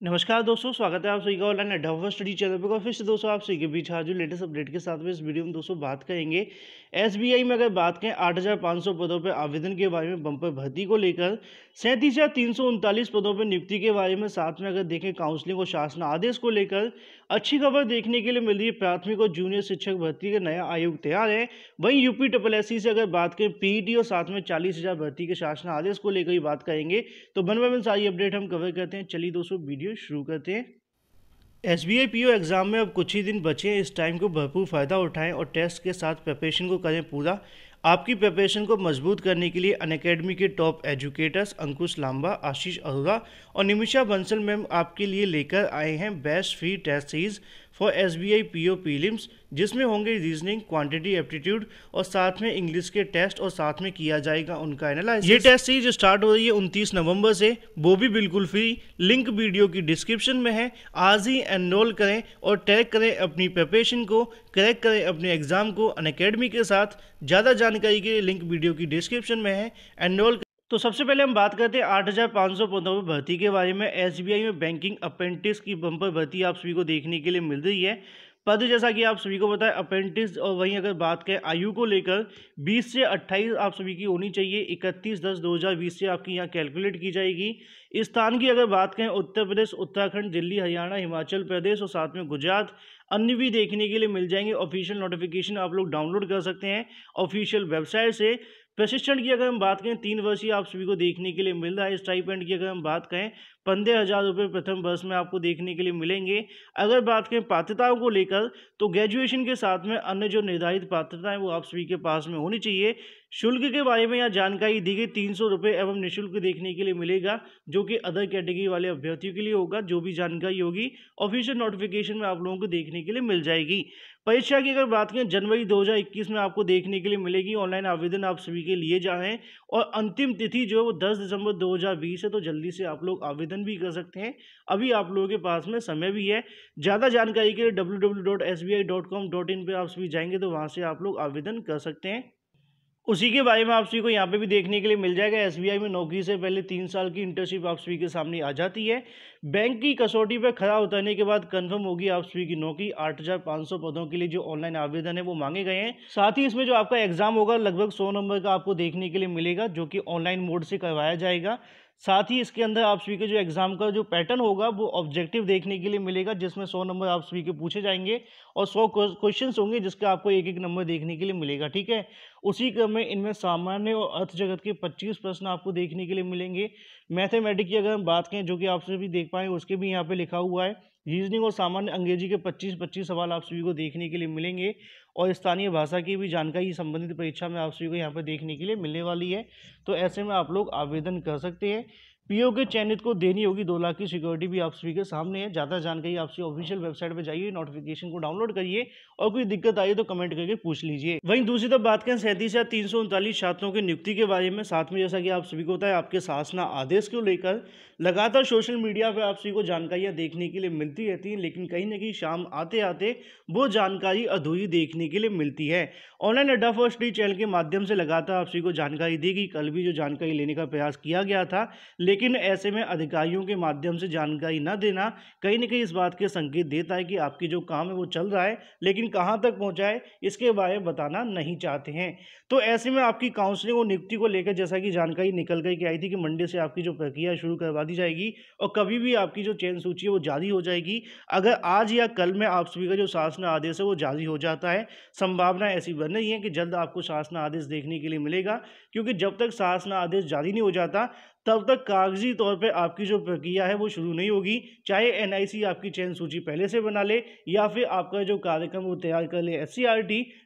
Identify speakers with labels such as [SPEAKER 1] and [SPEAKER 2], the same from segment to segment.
[SPEAKER 1] नमस्कार दोस्तों स्वागत है आप सभी का ऑनलाइन अड्डा स्टडी चैनल पर फिर से दोस्तों आप सभी के बीच आज लेटेस्ट अपडेट के साथ में इस वीडियो में दोस्तों बात करेंगे। एसबीआई में अगर बात करें 8,500 पदों पर आवेदन के बारे में बंपर भर्ती को लेकर सैंतीस हज़ार तीन सौ उनतालीस पदों पर नियुक्ति के बारे में साथ में अगर देखें काउंसलिंग और शासन आदेश को लेकर, अच्छी खबर देखने के लिए मिल रही है प्राथमिक और जूनियर शिक्षक भर्ती का नया आयोग तैयार है। वहीं यूपी ट्रिपल से अगर बात करें पीईटी और साथ में चालीस हज़ार भर्ती के शासन आदेश को लेकर ही बात करेंगे। तो बन बन सारी अपडेट हम कवर करते हैं। चलिए दोस्तों वीडियो शुरू करते हैं। S B I P O exam में अब कुछ ही दिन बचे हैं। इस टाइम को भरपूर फ़ायदा उठाएँ और टेस्ट के साथ प्रिपरेशन को करें पूरा। आपकी प्रिपरेशन को मज़बूत करने के लिए अन के टॉप एजुकेटर्स अंकुश लांबा, आशीष अरोरा और निमिषा बंसल मैम आपके लिए लेकर आए हैं best free test series for S B I P O prelims जिसमें होंगे रीजनिंग क्वांटिटी एप्टीट्यूड और साथ में इंग्लिश के टेस्ट और साथ में किया जाएगा उनका एनालाइज ये टेस्ट सीरीज़ स्टार्ट हो रही है उनतीस नवंबर से, वो भी बिल्कुल फ्री लिंक वीडियो की डिस्क्रिप्शन में है. आज ही एनरोल करें और टैग करें अपनी प्रिपरेशन को क्रैक करें अपने एग्ज़ाम को अन के साथ. ज़्यादा जानकारी के लिए लिंक वीडियो की डिस्क्रिप्शन में है. एनरोल तो सबसे पहले हम बात करते हैं आठ हज़ार पाँच सौ पदों पर भर्ती के बारे में। एसबीआई में बैंकिंग अप्रेंटिस की बम्पर भर्ती आप सभी को देखने के लिए मिल रही है। पद जैसा कि आप सभी को है अप्रेंटिस और वहीं अगर बात करें आयु को लेकर 20 से 28 आप सभी की होनी चाहिए 31 दस 2020 से आपकी यहाँ कैलकुलेट की जाएगी। स्थान की अगर बात करें, उत्तर प्रदेश, उत्तराखंड, दिल्ली, हरियाणा, हिमाचल प्रदेश और साथ में गुजरात, अन्य भी देखने के लिए मिल जाएँगे। ऑफिशियल नोटिफिकेशन आप लोग डाउनलोड कर सकते हैं। ऑफिशियल वेबसाइट से प्रशिक्षण की अगर हम बात करें, तीन वर्षीय आप सभी को देखने के लिए मिल रहा है। स्टाइपेंड की अगर हम बात करें, पंद्रह हज़ार रुपये प्रथम वर्ष में आपको देखने के लिए मिलेंगे। अगर बात करें पात्रताओं को लेकर तो ग्रेजुएशन के साथ में अन्य जो निर्धारित पात्रताएँ, वो आप सभी के पास में होनी चाहिए। शुल्क के बारे में यहाँ जानकारी दी गई तीन सौ रुपये एवं निःशुल्क देखने के लिए मिलेगा, जो कि अदर कैटेगरी वाले अभ्यर्थियों के लिए होगा, जो भी जानकारी होगी ऑफिशियल नोटिफिकेशन में आप लोगों को देखने के लिए मिल जाएगी। परीक्षा की अगर बात करें, जनवरी 2021 में आपको देखने के लिए मिलेगी ऑनलाइन आवेदन आप सभी के लिए जा रहे और अंतिम तिथि जो है वो 10 दिसंबर 2020 है तो जल्दी से आप लोग आवेदन भी कर सकते हैं। अभी आप लोगों के पास में समय भी है। ज़्यादा जानकारी के लिए डब्ल्यू पे आप सभी जाएँगे तो वहाँ से आप लोग आवेदन कर सकते हैं। उसी के बारे में आप सभी को यहाँ पे भी देखने के लिए मिल जाएगा। एसबीआई में नौकरी से पहले तीन साल की इंटर्नशिप आप सभी के सामने आ जाती है। बैंक की कसौटी पर खड़ा उतरने के बाद कंफर्म होगी आप सभी की नौकरी। 8,500 पदों के लिए जो ऑनलाइन आवेदन है वो मांगे गए हैं। साथ ही इसमें जो आपका एग्ज़ाम होगा लगभग सौ नंबर का आपको देखने के लिए मिलेगा जो कि ऑनलाइन मोड से करवाया जाएगा। साथ ही इसके अंदर आप सभी के जो एग्ज़ाम का जो पैटर्न होगा वो ऑब्जेक्टिव देखने के लिए मिलेगा जिसमें सौ नंबर आप सभी के पूछे जाएँगे और सौ क्वेश्चंस होंगे जिसका आपको एक एक नंबर देखने के लिए मिलेगा ठीक है? उसी क्रम में इनमें सामान्य और अर्थ जगत के 25 प्रश्न आपको देखने के लिए मिलेंगे। मैथमेटिक की अगर हम बात करें, जो कि आप सभी देख पाएँगे उसके भी यहाँ पे लिखा हुआ है। रीजनिंग और सामान्य अंग्रेज़ी के 25 25 सवाल आप सभी को देखने के लिए मिलेंगे और स्थानीय भाषा की भी जानकारी संबंधित परीक्षा में आप सभी को यहाँ पर देखने के लिए मिलने वाली है। तो ऐसे में आप लोग आवेदन कर सकते हैं। पीओ के चयनित को देनी होगी दो लाख की सिक्योरिटी भी आप सभी के सामने है। ज़्यादा जानकारी आप सभी ऑफिशियल वेबसाइट पर जाइए, नोटिफिकेशन को डाउनलोड करिए और कोई दिक्कत आई तो कमेंट करके पूछ लीजिए। वहीं दूसरी तरफ़ बात करें सैंतीस हज़ार तीन सौ उनतालीस छात्रों की नियुक्ति के बारे में। साथ में जैसा कि आप सभी को होता है, आपके शासना आदेश को लेकर लगातार सोशल मीडिया पर आप सभी को जानकारियाँ देखने के लिए मिलती रहती हैं, लेकिन कहीं ना कहीं शाम आते आते वो जानकारी अधूरी देखने के लिए मिलती है। ऑनलाइन अड्डा फॉर स्टडी चैनल के माध्यम से लगातार आप सभी को जानकारी देगी कल भी जो जानकारी लेने का प्रयास किया गया था, लेकिन ऐसे में अधिकारियों के माध्यम से जानकारी न देना कहीं ना कहीं इस बात के संकेत देता है कि आपकी जो काम है वो चल रहा है, लेकिन कहाँ तक पहुँचा है इसके बारे में बताना नहीं चाहते हैं। तो ऐसे में आपकी काउंसलिंग और नियुक्ति को लेकर जैसा कि जानकारी निकल गई कि आई थी कि मंडे से आपकी जो प्रक्रिया शुरू करवा दी जाएगी और कभी भी आपकी जो चयन सूची है वो जारी हो जाएगी। अगर आज या कल में आप सभी का जो शासन आदेश है वो जारी हो जाता है, संभावना ऐसी बन रही है कि जल्द आपको शासन आदेश देखने के लिए मिलेगा, क्योंकि जब तक शासन आदेश जारी नहीं हो जाता तब तक कागज़ी तौर पे आपकी जो प्रक्रिया है वो शुरू नहीं होगी। चाहे एनआईसी आपकी चयन सूची पहले से बना ले या फिर आपका जो कार्यक्रम वो तैयार कर ले एस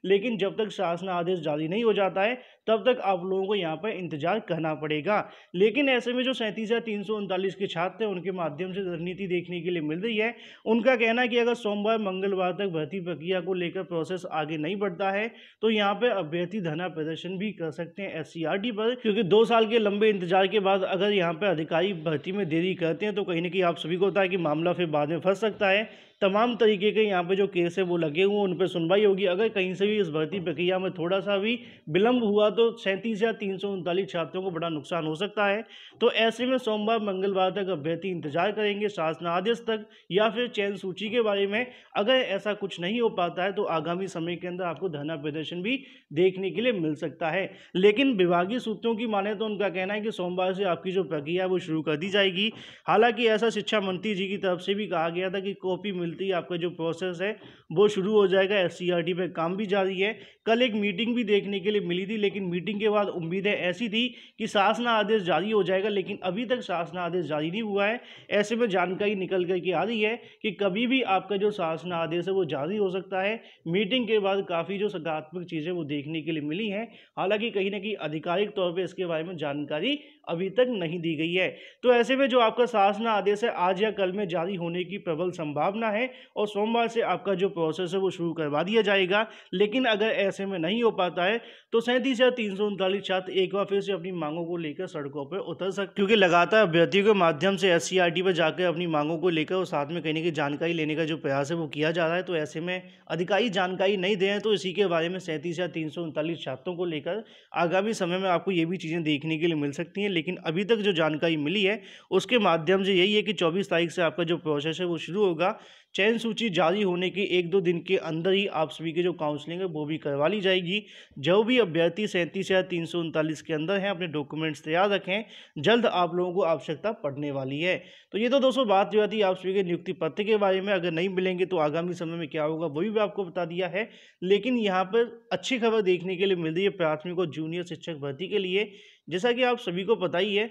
[SPEAKER 1] लेकिन जब तक शासन आदेश जारी नहीं हो जाता है, तब तक आप लोगों को यहाँ पर इंतज़ार करना पड़ेगा। लेकिन ऐसे में जो सैंतीस हज़ार तीन सौ उनतालीस के छात्र हैं, उनके माध्यम से रणनीति देखने के लिए मिल रही है। उनका कहना है कि अगर सोमवार, मंगलवार तक भर्ती प्रक्रिया को लेकर प्रोसेस आगे नहीं बढ़ता है तो यहाँ पर अभ्यर्थी धरना प्रदर्शन भी कर सकते हैं एससीआरटी पर, क्योंकि दो साल के लंबे इंतज़ार के बाद अगर यहाँ पर अधिकारी भर्ती में देरी करते हैं तो कहीं ना कहीं आप सभी को होता है कि मामला फिर बाद में फंस सकता है। तमाम तरीके के यहाँ पे जो केस है, वो लगे हुए उन पर सुनवाई होगी। अगर कहीं से भी इस भर्ती प्रक्रिया में थोड़ा सा भी विलंब हुआ तो सैंतीस या तीन सौ उनतालीस छात्रों को बड़ा नुकसान हो सकता है। तो ऐसे में सोमवार, मंगलवार तक अभ्यर्थी इंतज़ार करेंगे शासनादेश तक, या फिर चयन सूची के बारे में अगर ऐसा कुछ नहीं हो पाता है तो आगामी समय के अंदर आपको धरना प्रदर्शन भी देखने के लिए मिल सकता है। लेकिन विभागीय सूत्रों की माने तो उनका कहना है कि सोमवार से आपकी जो प्रक्रिया है वो शुरू कर दी जाएगी। हालाँकि ऐसा शिक्षा मंत्री जी की तरफ़ से भी कहा गया था कि कॉपी मिलती आपका जो प्रोसेस है वो शुरू हो जाएगा एस सी पे काम भी जारी है। कल एक मीटिंग भी देखने के लिए मिली थी, लेकिन मीटिंग के बाद उम्मीदें ऐसी थी कि शासना आदेश जारी हो जाएगा, लेकिन अभी तक शासना आदेश जारी नहीं हुआ है। ऐसे में जानकारी निकल करके आ रही है कि कभी भी आपका जो शासना आदेश है, वो जारी हो सकता है। मीटिंग के बाद काफ़ी जो सकारात्मक चीज़ें वो देखने के लिए मिली हैं। हालाँकि कहीं ना कहीं आधिकारिक तौर पर इसके बारे में जानकारी अभी तक नहीं दी गई है। तो ऐसे में जो आपका शासना आदेश है, आज या कल में जारी होने की प्रबल संभावना है और सोमवार से आपका जो प्रोसेस है, वो शुरू करवा दिया जाएगा। लेकिन अगर ऐसे में नहीं हो पाता है तो सैंतीस या तीन सौ उनतालीस छात्र एक बार फिर से अपनी मांगों को लेकर सड़कों पर उतर सकते क्योंकि लगातार अभ्यर्थियों के माध्यम से एस पर जाकर अपनी मांगों को लेकर और साथ में कहीं की जानकारी लेने का जो प्रयास है, वो किया जा रहा है। तो ऐसे में अधिकारी जानकारी नहीं दें तो इसी के बारे में सैंतीस या तीन सौ उनतालीस छात्रों को लेकर आगामी समय में आपको ये भी चीज़ें देखने के लिए मिल सकती हैं। लेकिन अभी तक जो जानकारी मिली है, उसके माध्यम से यही है कि चौबीस तारीख से आपका जो प्रोसेस है, वो शुरू होगा। चयन सूची जारी होने के एक दो दिन के अंदर ही आप सभी की जो काउंसलिंग है, वो भी करवा ली जाएगी। जो भी अभ्यर्थी सैंतीस हज़ार तीन सौ उनतालीस के अंदर हैं, अपने डॉक्यूमेंट्स तैयार रखें। जल्द आप लोगों को आवश्यकता पड़ने वाली है। तो ये तो दोस्तों बात जो आती है आप सभी के नियुक्ति पत्र के बारे में। अगर नहीं मिलेंगे तो आगामी समय में क्या होगा वही भी आपको बता दिया है। लेकिन यहाँ पर अच्छी खबर देखने के लिए मिल रही है प्राथमिक और जूनियर शिक्षक भर्ती के लिए। जैसा कि आप सभी को पता ही है,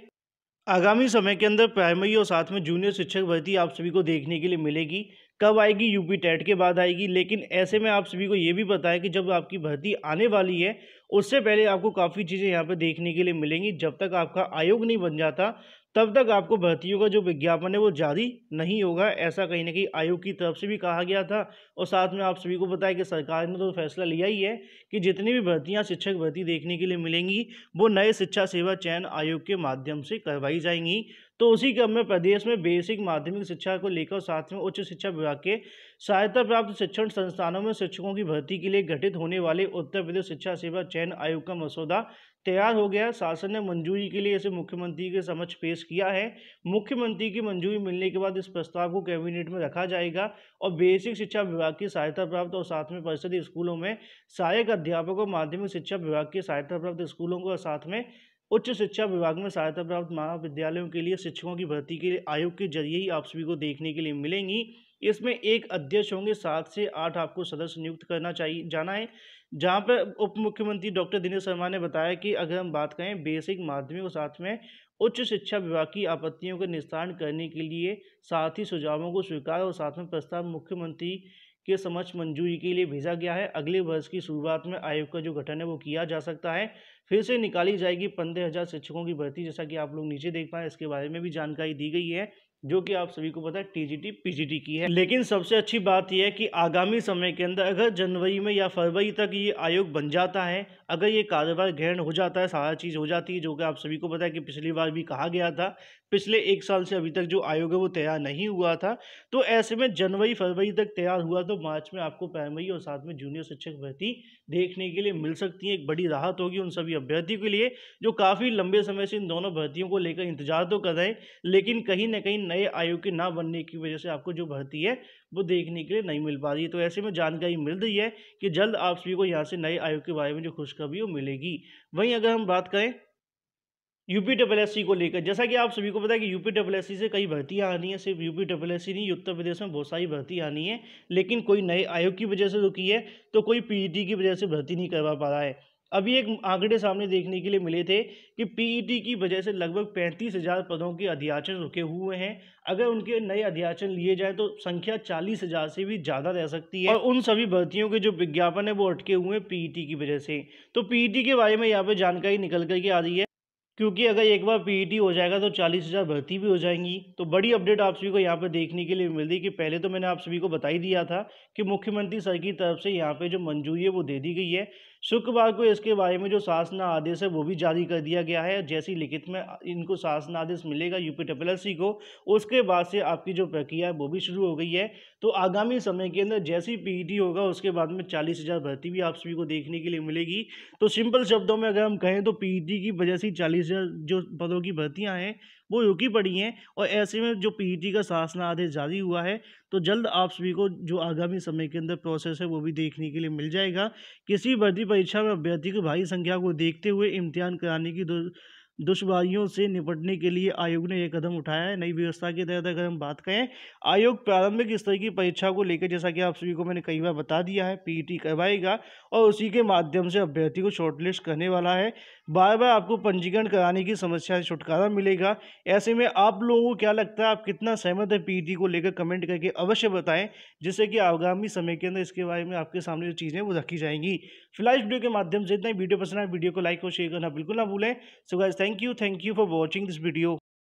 [SPEAKER 1] आगामी समय के अंदर प्राइमरी और साथ में जूनियर शिक्षक भर्ती आप सभी को देखने के लिए मिलेगी। कब आएगी? यूपी टेट के बाद आएगी। लेकिन ऐसे में आप सभी को ये भी पता है कि जब आपकी भर्ती आने वाली है, उससे पहले आपको काफ़ी चीज़ें यहाँ पर देखने के लिए मिलेंगी। जब तक आपका आयोग नहीं बन जाता, तब तक आपको भर्तियों का जो विज्ञापन है, वो जारी नहीं होगा। ऐसा कहीं ना कहीं आयोग की तरफ़ से भी कहा गया था और साथ में आप सभी को है कि सरकार ने तो फैसला लिया ही है कि जितनी भी भर्तियाँ शिक्षक भर्ती देखने के लिए मिलेंगी, वो नए शिक्षा सेवा चयन आयोग के माध्यम से करवाई जाएँगी। तो उसी क्रम में प्रदेश में बेसिक माध्यमिक शिक्षा को लेकर साथ में उच्च शिक्षा विभाग के सहायता प्राप्त शिक्षण संस्थानों में शिक्षकों की भर्ती के लिए गठित होने वाले उत्तर प्रदेश शिक्षा सेवा चयन आयोग का मसौदा तैयार हो गया। शासन ने मंजूरी के लिए इसे मुख्यमंत्री के समक्ष पेश किया है। मुख्यमंत्री की मंजूरी मिलने के बाद इस प्रस्ताव को कैबिनेट में रखा जाएगा और बेसिक शिक्षा विभाग की सहायता प्राप्त और साथ में परिषदीय स्कूलों में सहायक अध्यापकों माध्यमिक शिक्षा विभाग की सहायता प्राप्त स्कूलों को साथ में उच्च शिक्षा विभाग में सहायता प्राप्त महाविद्यालयों के लिए, शिक्षकों की भर्ती के लिए, आयोग के ज़रिए ही आप सभी को देखने के लिए मिलेंगी। इसमें एक अध्यक्ष होंगे, सात से आठ आपको सदस्य नियुक्त करना चाहिए, जाना है। जहाँ पर उप मुख्यमंत्री डॉक्टर दिनेश शर्मा ने बताया कि अगर हम बात करें बेसिक माध्यमिक और साथ में उच्च शिक्षा विभाग की आपत्तियों का निस्तारण करने के लिए साथ ही सुझावों को स्वीकार और साथ में प्रस्ताव मुख्यमंत्री के समक्ष मंजूरी के लिए भेजा गया है। अगले वर्ष की शुरुआत में आयोग का जो गठन है वो किया जा सकता है। फिर से निकाली जाएगी पंद्रह हज़ार शिक्षकों की भर्ती, जैसा कि आप लोग नीचे देख पाए, इसके बारे में भी जानकारी दी गई है, जो कि आप सभी को पता है, टीजीटी, पीजीटी की है। लेकिन सबसे अच्छी बात यह है कि आगामी समय के अंदर अगर जनवरी में या फरवरी तक ये आयोग बन जाता है, अगर ये कारोबार ग्रहण हो जाता है, सारा चीज़ हो जाती है, जो कि आप सभी को पता है कि पिछली बार भी कहा गया था पिछले एक साल से अभी तक जो आयोग है वो तैयार नहीं हुआ था। तो ऐसे में जनवरी, फरवरी तक तैयार हुआ तो मार्च में आपको प्राइमरी और साथ में जूनियर शिक्षक भर्ती देखने के लिए मिल सकती है। एक बड़ी राहत होगी उन सभी अभ्यर्थियों के लिए, जो काफ़ी लंबे समय से इन दोनों भर्तियों को लेकर इंतज़ार तो कर रहे हैं, लेकिन कहीं ना कहीं नए आयोग के ना बनने की वजह से आपको जो भर्ती है वो देखने के लिए नहीं मिल पा रही है। तो ऐसे में जानकारी मिल रही है कि जल्द आप सभी को यहाँ से नए आयोग के बारे में जो खुशखबरी वो मिलेगी। वहीं अगर हम बात करें यूपी डबल एस को लेकर। जैसा कि आप सभी को पता है कि यूपी डबल एस से कई भर्तियाँ आनी है, सिर्फ़ यूपी डबल एस नहीं, उत्तर प्रदेश में बहुत सारी भर्ती आनी है, लेकिन कोई नए आयोग की वजह से रुकी है तो कोई पीईटी की वजह से भर्ती नहीं करवा पा रहा है। अभी एक आंकड़े सामने देखने के लिए मिले थे कि पीईटी की वजह से लगभग पैंतीस हज़ार पदों के अध्याचन रुके हुए हैं। अगर उनके नए अध्याचन लिए जाए तो संख्या चालीस हज़ार से भी ज़्यादा रह सकती है। और उन सभी भर्तियों के जो विज्ञापन है वो अटके हुए हैं पीईटी की वजह से। तो पीईटी के बारे में यहाँ पे जानकारी निकल करके आ रही है। क्योंकि अगर एक बार पीईटी हो जाएगा तो चालीस हज़ार भर्ती भी हो जाएँगी। तो बड़ी अपडेट आप सभी को यहाँ पर देखने के लिए मिल रही कि पहले तो मैंने आप सभी को बता ही दिया था कि मुख्यमंत्री सर की तरफ़ से यहाँ पे जो मंजूरी है वो दे दी गई है। शुक्रवार को इसके बारे में जो शासन आदेश है वो भी जारी कर दिया गया है। जैसी लिखित में इनको शासन आदेश मिलेगा यूपी ट्रिपल को, उसके बाद से आपकी जो प्रक्रिया है वो भी शुरू हो गई है। तो आगामी समय के अंदर जैसी पीईटी होगा, उसके बाद में चालीस हज़ार भर्ती भी आप सभी को देखने के लिए मिलेगी। तो सिंपल शब्दों में अगर हम कहें तो पीईटी की वजह से चालीस हज़ार जो पदों की भर्तियाँ हैं वो रुकी पड़ी हैं और ऐसे में जो पीईटी का शासना आदेश जारी हुआ है तो जल्द आप सभी को जो आगामी समय के अंदर प्रोसेस है, वो भी देखने के लिए मिल जाएगा। किसी भर्ती परीक्षा में अभ्यर्थी की भारी संख्या को देखते हुए इम्तिहान कराने की दुश्वारियों से निपटने के लिए आयोग ने यह कदम उठाया है। नई व्यवस्था के तहत अगर हम बात करें, आयोग प्रारंभिक स्तर की परीक्षा को लेकर, जैसा कि आप सभी को मैंने कई बार बता दिया है, पीईटी करवाएगा और उसी के माध्यम से अभ्यर्थी को शॉर्टलिस्ट करने वाला है। बार बार आपको पंजीकरण कराने की समस्या से छुटकारा मिलेगा। ऐसे में आप लोगों को क्या लगता है, आप कितना सहमत है पीईटी को लेकर? कमेंट करके अवश्य बताएँ, जिससे कि आगामी समय के अंदर इसके बारे में आपके सामने जो चीज़ें वो रखी जाएँगी। फ़िलहाल इस वीडियो के माध्यम से इतना ही। वीडियो पसंद आए वीडियो को लाइक और शेयर करना बिल्कुल ना भूलें। So guys thank you thank you for watching this video